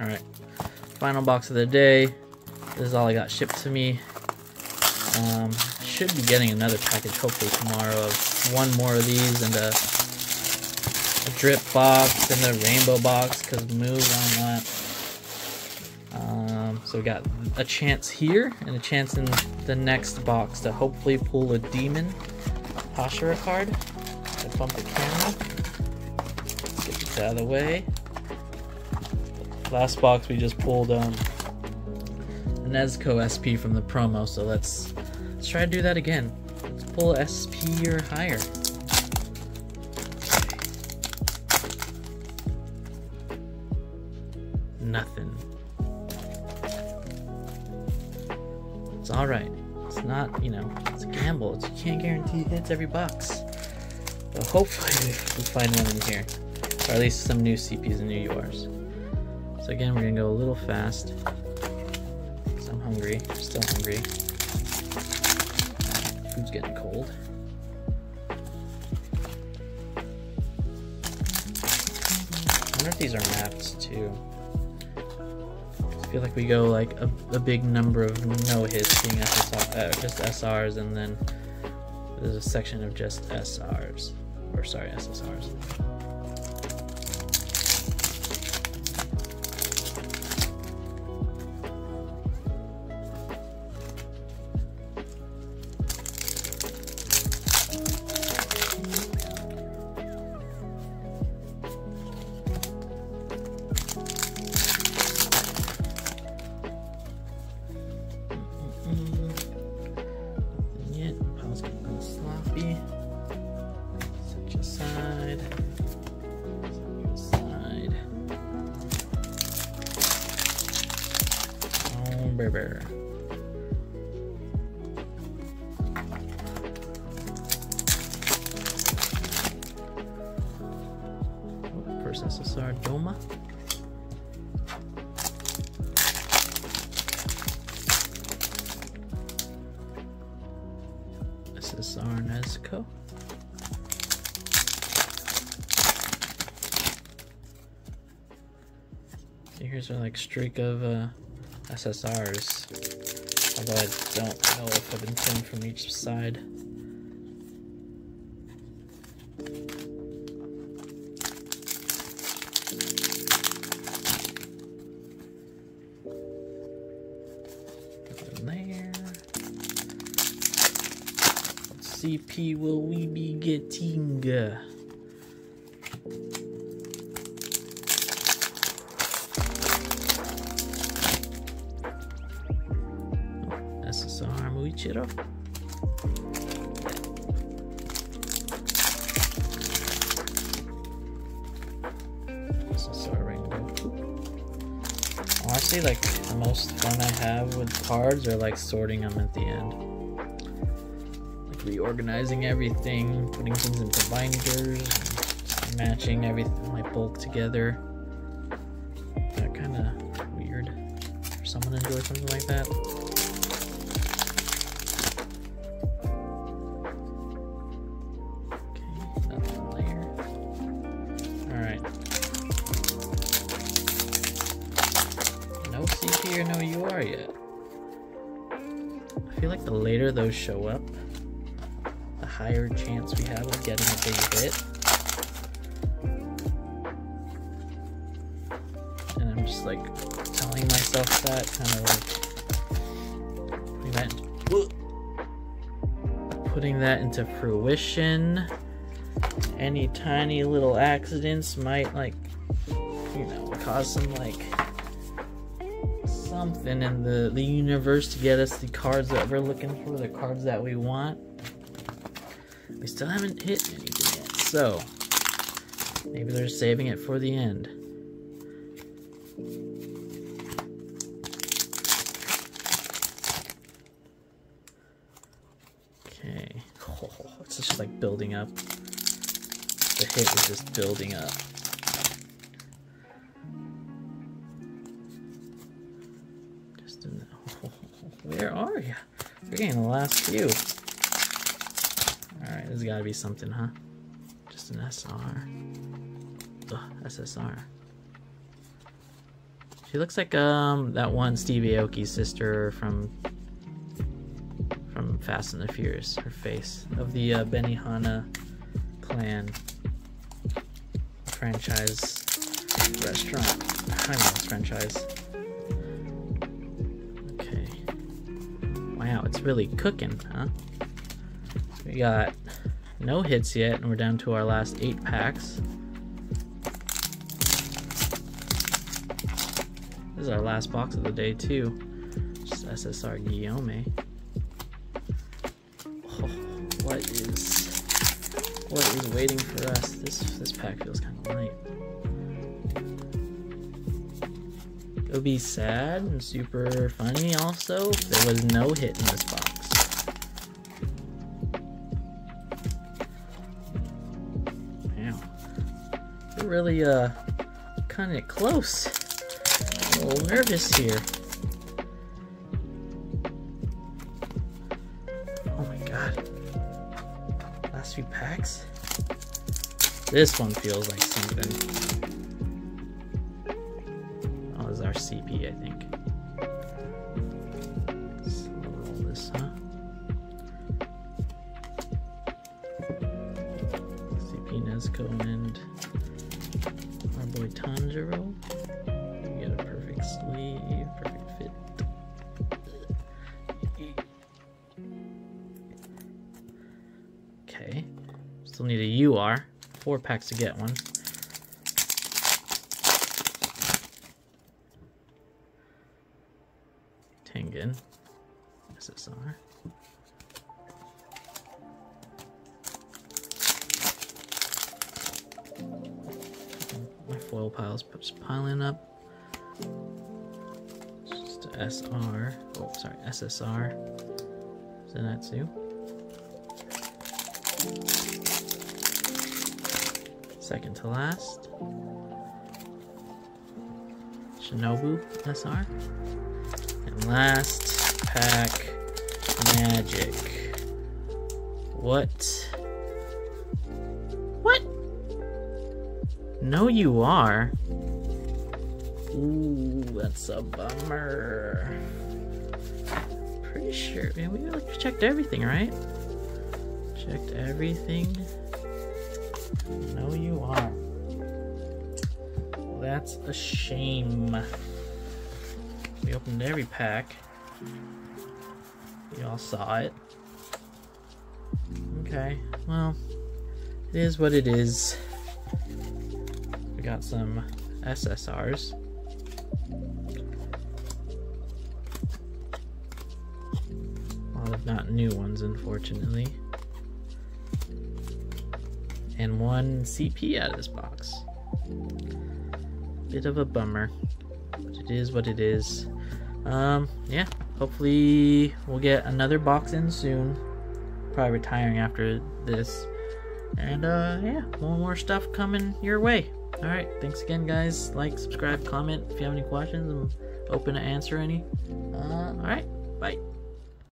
Alright, final box of the day. This is all I got shipped to me. Um, should be getting another package hopefully tomorrow of one more of these and a, a drip box and a rainbow box because move on that. Um, so we got a chance here and a chance in the next box to hopefully pull a demon Hashira card. I bump the camera. Let's get this out of the way. Last box we just pulled um, a Nezuko SP from the promo, so let's let's try to do that again. Let's pull SP or higher. Nothing. It's alright. It's not, you know, it's a gamble. It's, you can't guarantee it hits every box. But hopefully we find one in here. Or at least some new CPs and new URs. Again, we're gonna go a little fast. I'm hungry, still hungry. Food's getting cold. I wonder if these are mapped too. I feel like we go like a, a big number of no hits being SSR, uh, just SRs, and then there's a section of just SRs, or sorry, SSRs. Sloppy. Such aside. Such aside. Oh, baby. SSR Doma. So here's our like streak of uh, SSRs. Although I don't know if I've been pulling from each side. What CP will we be getting? Oh, SSR Muichiro. SSR Rainbow. Honestly, like the most fun I have with cards are like sorting them at the end reorganizing everything, putting things into binders, matching everything like bulk together. That kind of weird for someone to enjoy something like that. Okay. All right. No CP or no UR yet. I feel like the later those show up, higher chance we have of getting a big hit. And I'm just like telling myself that, kind of like putting that, into fruition. Any tiny little accidents might like, you know, cause some like something in the the universe to get us the cards that we're looking for, the cards that we want. We still haven't hit anything yet, so maybe they're saving it for the end. Okay, oh, it's just like building up. The hit is just building up. Just in where are you? We're getting the last few. There's gotta be something, huh? Just an SR. Ugh, SSR. She looks like um that one Steve Aoki's sister from from Fast and the Furious. Her face of the uh, Benihana clan franchise restaurant. I mean, franchise. Okay. Wow, it's really cooking, huh? We got no hits yet, and we're down to our last eight packs. This is our last box of the day, too. Just SSR Guillaume. Oh, what is what is waiting for us? This this pack feels kind of light. It would be sad and super funny also if there was no hit in this box. Really uh kind of close. A little nervous here. Oh my god. Last few packs? This one feels like something oh is our CP, I think. And our boy Tanjiro. We get a perfect sleeve, perfect fit. Okay. Still need a UR. Four packs to get one. Tengen. SSR. Foil pile's just piling up. Just SR. Oh, sorry, SSR. Zenitsu. Second to last. Shinobu SR. And last pack magic. What? No, UR. Ooh, that's a bummer. Pretty sure, man. We like checked everything, right? Checked everything. No, UR. That's a shame. We opened every pack. You all saw it. Okay, well, it is what it is. Got some SSRs. A lot of not new ones, unfortunately. And one CP out of this box. Bit of a bummer. But it is what it is. Um, yeah, hopefully we'll get another box in soon. Probably retiring after this. And uh, yeah, more more stuff coming your way. All right, thanks again, guys. Like, subscribe, comment if you have any questions. I'm open to answer any. Uh, all right, bye.